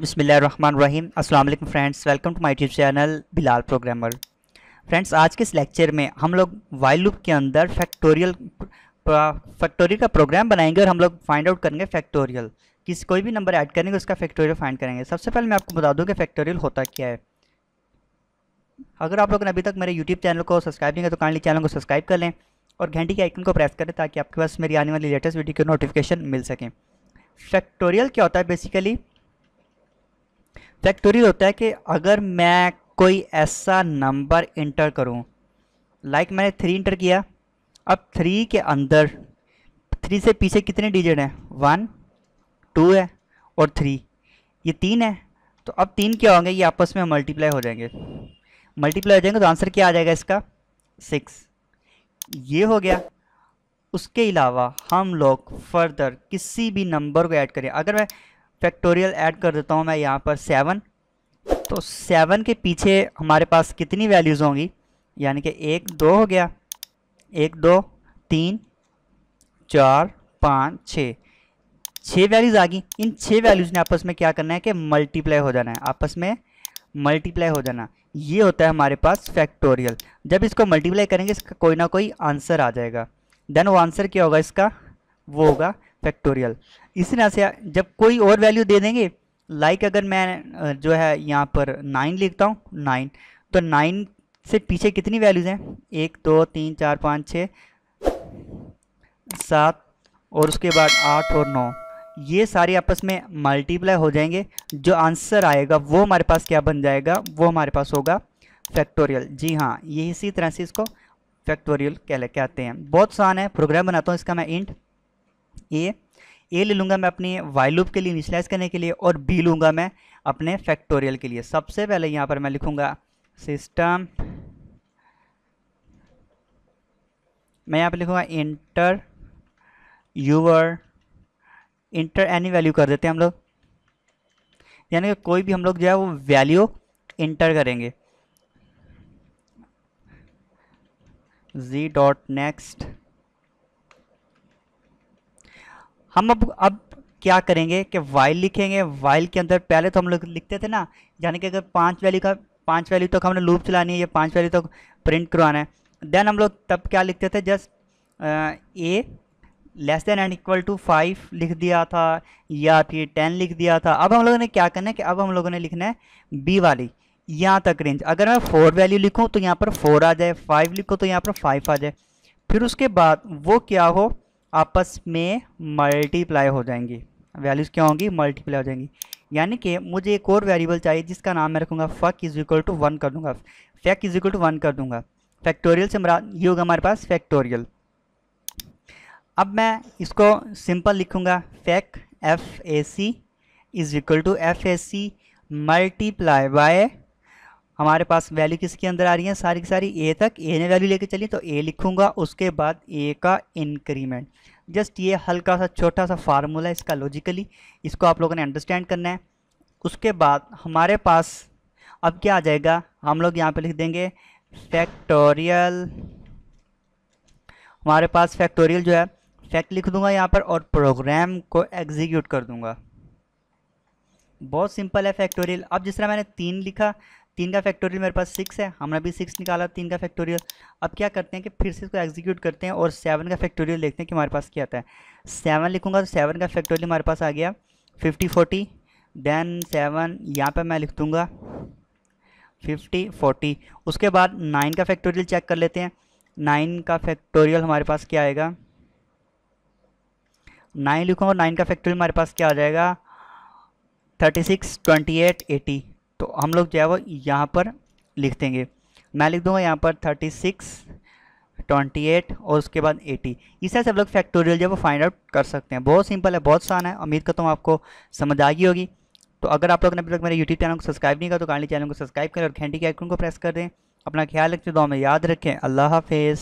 बिस्मिल्लाहिर्रहमानिर्रहीम। अस्सलाम वालेकुम friends, welcome to my YouTube channel Bilal programmer. Friends, आज के इस लेक्चर में हम लोग वाइल लूप के अंदर फैक्टोरियल फैक्टोरियल का प्रोग्राम बनाएँगे और हम लोग फाइंड आउट करेंगे फैक्टोरियल किसी, कोई भी नंबर ऐड करेंगे, उसका फैक्टोरियल फाइंड करेंगे। सबसे पहले मैं आपको बता दूँ कि फैक्टोरियल होता क्या है। अगर आप लोगों ने अभी तक मेरे यूट्यूब चैनल को सब्सक्राइब नहीं किया तो काइंडली चैनल को सब्सक्राइब कर लें और घंटी के आइकन को प्रेस करें ताकि आपके पास मेरी आने वाली लेटेस्ट वीडियो की नोटिफिकेशन मिल सके। फैक्टोरियल क्या होता है बेसिकली फैक्टोरियल होता है कि अगर मैं कोई ऐसा नंबर इंटर करूँ लाइक like मैंने थ्री इंटर किया, अब थ्री के अंदर थ्री से पीछे कितने डिजिट हैं? वन टू है और थ्री ये तीन है तो अब तीन क्या होंगे? ये आपस में मल्टीप्लाई हो जाएँगे। मल्टीप्लाई हो जाएँगे तो आंसर क्या आ जाएगा इसका? सिक्स ये हो गया। उसके अलावा हम लोग फर्दर किसी भी नंबर को ऐड करें। अगर मैं फैक्टोरियल ऐड कर देता हूँ मैं यहाँ पर सेवन तो सेवन के पीछे हमारे पास कितनी वैल्यूज़ होंगी? यानी कि एक, दो हो गया। एक, दो, तीन, चार, पाँच छः छः वैल्यूज़ आ गई। इन छः वैल्यूज़ ने आपस में क्या करना है कि मल्टीप्लाई हो जाना है। आपस में मल्टीप्लाई हो जाना। ये होता है हमारे पास फैक्टोरियल जब इसको मल्टीप्लाई करेंगे, इसका कोई ना कोई आंसर आ जाएगा। देन वो आंसर क्या होगा इसका? वो होगा फैक्टोरियल इसी तरह से जब कोई और वैल्यू दे देंगे लाइक अगर मैं जो है यहाँ पर नाइन लिखता हूँ नाइन तो नाइन से पीछे कितनी वैल्यूज़ हैं? एक, दो, तीन, चार, पाँच छः सात, और उसके बाद आठ और नौ। ये सारे आपस में मल्टीप्लाई हो जाएँगे। जो आंसर आएगा, वो हमारे पास क्या बन जाएगा? वो हमारे पास होगा फैक्टोरियल जी हाँ ये इसी तरह से इसको फैक्टोरियल कह कहते हैं। बहुत आसान है प्रोग्राम बनाता हूँ, इसका मैं इंट ए ए ले लूँगा मैं अपनी वाई लूप के लिए इनिशलाइज करने के लिए और बी लूँगा मैं अपने फैक्टोरियल के लिए। सबसे पहले यहाँ पर मैं लिखूँगा सिस्टम मैं यहाँ पर लिखूँगा enter your enter any value कर देते हैं हम लोग। यानी कि कोई भी हम लोग जो है वो वैल्यू इंटर करेंगे। जी डॉट नेक्स्ट हम अब अब क्या करेंगे कि वाइल लिखेंगे वाइल के अंदर पहले तो हम लोग लिखते थे ना, यानी कि अगर पाँच वैल्यू का, पाँच वैल्यू तक तो हमने लूप चलानी है या पाँच वैल्यू तक तो प्रिंट करवाना है देन हम लोग तब क्या लिखते थे? Just a less than and equal to five लिख दिया था, या फिर टेन लिख दिया था। अब हम लोगों ने क्या करना है कि अब हम लोगों ने लिखना है बी वाली, यहाँ तक रेंज अगर मैं फोर वैल्यू लिखूँ तो यहाँ पर फोर आ जाए फाइव लिखूँ तो यहाँ पर फाइव आ जाए। फिर उसके बाद वो क्या हो? आपस में मल्टीप्लाई हो जाएँगी। वैल्यूज़ क्या होंगी? मल्टीप्लाई हो जाएँगी। यानी कि मुझे एक और वेरिएबल चाहिए, जिसका नाम मैं रखूँगा fac is equal to one कर दूँगा। Fac is equal to one कर दूँगा। फैक्टोरियल से हमारा ये होगा हमारे पास फैक्टोरियल अब मैं इसको सिंपल लिखूँगा। Fac F A C is equal to F A C multiply by हमारे पास वैल्यू किसके अंदर आ रही है? सारी की सारी ए तक ए ने वैल्यू लेके चलिए तो ए लिखूँगा, उसके बाद ए का इंक्रीमेंट जस्ट ये हल्का सा, छोटा सा फार्मूला है इसका लॉजिकली इसको आप लोगों ने अंडरस्टैंड करना है. उसके बाद हमारे पास, अब क्या आ जाएगा? हम लोग यहाँ पे लिख देंगे फैक्टोरियल हमारे पास फैक्टोरियल जो है फैक्ट लिख दूँगा यहाँ पर और प्रोग्राम को एग्जीक्यूट कर दूँगा. बहुत सिंपल है फैक्टोरियल अब जिस तरह मैंने तीन लिखा तीन का फैक्टोरियल मेरे पास सिक्स है, हमने भी सिक्स निकाला, तीन का फैक्टोरियल अब क्या करते हैं कि फिर से इसको एग्जीक्यूट करते हैं और सेवन का फैक्टोरियल देखते हैं कि हमारे पास क्या आता है। सेवन लिखूँगा तो सेवन का फैक्टोरियल हमारे पास आ गया फिफ्टी फोर्टी देन सेवन यहाँ पर मैं लिख दूँगा फिफ्टी फोर्टी उसके बाद नाइन का फैक्टोरियल चेक कर लेते हैं। नाइन का फैक्टोरियल हमारे पास क्या आएगा? नाइन लिखूँगा नाइन का फैक्टोरियल हमारे पास क्या आ जाएगा? Thirty six twenty eight eighty तो हम लोग जो है वो यहाँ पर लिख देंगे। मैं लिख दूँगा यहाँ पर थर्टी सिक्स ट्वेंटी एट और उसके बाद एटी इस तरह से हम लोग फैक्टोरियल जो है वो फाइंड आउट कर सकते हैं। बहुत सिंपल है, बहुत आसान है। उम्मीद करता हूँ आपको समझ आ गई होगी। तो अगर आप लोग ने अभी तक मेरे यूट्यूब चैनल को सब्सक्राइब नहीं किया तो काइंडली चैनल को सब्सक्राइब करें और घंटी के आइकन को प्रेस कर दें। अपना ख्याल रखें दो हमें याद रखें। अल्लाह हाफिज़।